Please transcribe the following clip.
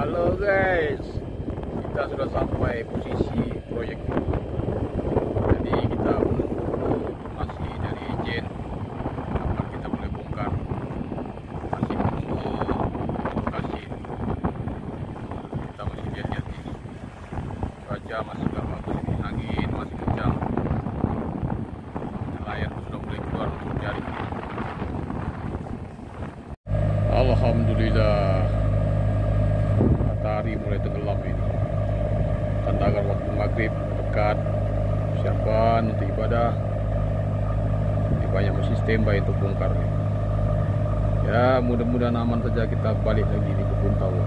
Halo guys, kita sudah sampai posisi proyek. Jadi kita menunggu masih dari izin kapan kita boleh bongkar. Masih menunggu lokasi. Kita masih lihat-lihat nih. Cuaca masih nggak bagus ini, angin masih kencang. Nelayan sudah mulai keluar untuk mencari. Alhamdulillah matahari mulai tenggelam ini. Tantangan waktu maghrib dekat. Persiapan untuk ibadah. Ini banyak mesti standby untuk bongkar nih. ya mudah-mudahan aman saja kita balik lagi di kebun tahu